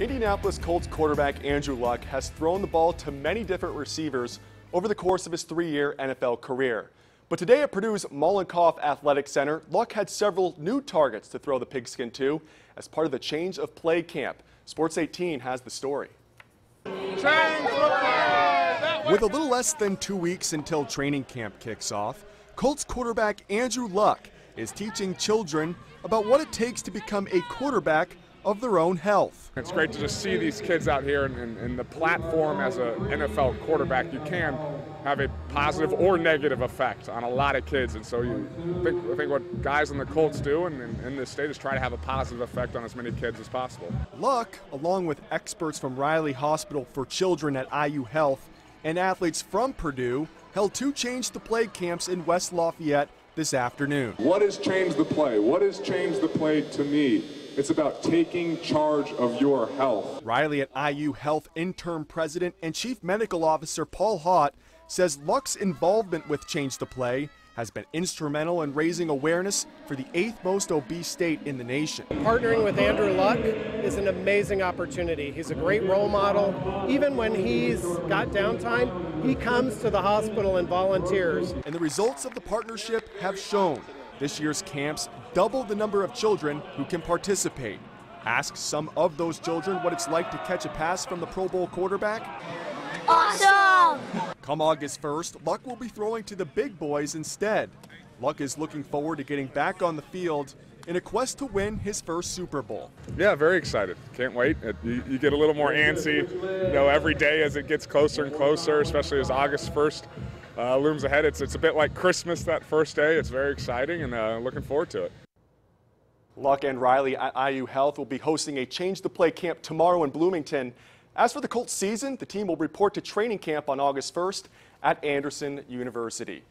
Indianapolis Colts quarterback Andrew Luck has thrown the ball to many different receivers over the course of his three-year NFL career. But today at Purdue's Mollenkopf Athletic Center, Luck had several new targets to throw the pigskin to as part of the change of play camp. Sports 18 has the story. With a little less than two weeks until training camp kicks off, Colts quarterback Andrew Luck is teaching children about what it takes to become a quarterback of their own health. It's great to just see these kids out here and, and, and the platform as an NFL quarterback. You can have a positive or negative effect on a lot of kids. And so you think, I think what guys in the Colts do and in, in this state is try to have a positive effect on as many kids as possible. Luck, along with experts from Riley Hospital for Children at IU Health and athletes from Purdue, held two change the play camps in West Lafayette this afternoon. What has changed the play? What has changed the play to me? It's about taking charge of your health. Riley at IU Health interim president and chief medical officer Paul Haut says Luck's involvement with Change the Play has been instrumental in raising awareness for the eighth most obese state in the nation. Partnering with Andrew Luck is an amazing opportunity. He's a great role model. Even when he's got downtime, he comes to the hospital and volunteers. And the results of the partnership have shown this year's camps double the number of children who can participate. Ask some of those children what it's like to catch a pass from the Pro Bowl quarterback. Awesome! Come August 1st, Luck will be throwing to the big boys instead. Luck is looking forward to getting back on the field in a quest to win his first Super Bowl. Yeah, very excited. Can't wait. You, you, get a little more antsy, you know, every day as it gets closer and closer, especially as August 1st uh, looms ahead. It's, it's a bit like Christmas that first day. It's very exciting and uh, looking forward to it. Luck and Riley at IU Health will be hosting a Change the Play camp tomorrow in Bloomington. As for the Colts season, the team will report to training camp on August 1st at Anderson University.